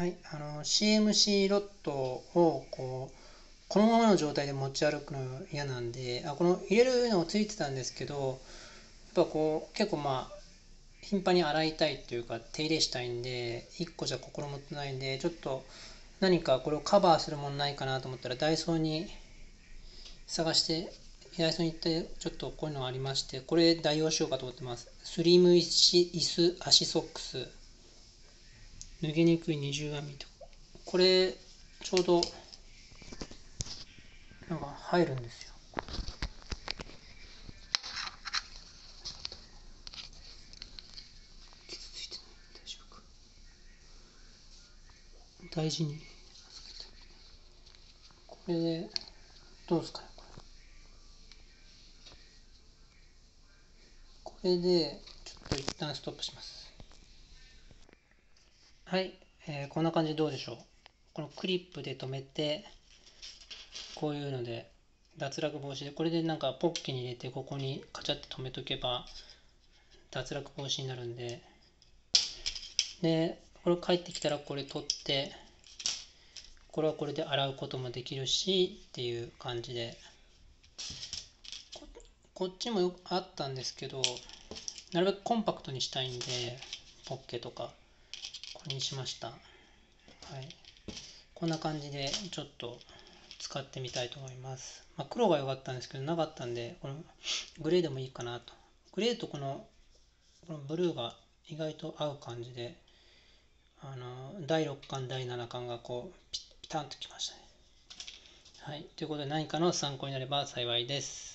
はい、あの CMC ロットをこうこのままの状態で持ち歩くの嫌なんであこの入れるのをついてたんですけどやっぱこう結構まあ頻繁に洗いたいっていうか手入れしたいんで1個じゃ心もってないんでちょっと何かこれをカバーするものないかなと思ったらダイソーに探してダイソーに行ってちょっとこういうのがありましてこれ代用しようかと思ってます。スリム椅子足ソックス。脱げにくい二重編みとこれちょうどなんか入るんですよ。ついてない？大丈夫か？大事にこれでどうですかね？これ。これでちょっと一旦ストップします。はい、えー、こんな感じでどうでしょう？このクリップで留めてこういうので脱落防止でこれでなんかポッケに入れてここにカチャって留めとけば脱落防止になるんで。でこれ帰ってきたらこれ取ってこれはこれで洗うこともできるしっていう感じで。こっちもよくあったんですけどなるべくコンパクトにしたいんでポッケとか。これにしましたはいこんな感じでちょっと使ってみたいと思います。まあ、黒が良かったんですけど、なかったんで、このグレーでもいいかなと。グレーとこのこのブルーが意外と合う感じで、あの第6巻、第7巻がこうピタンときましたね。はい。ということで何かの参考になれば幸いです。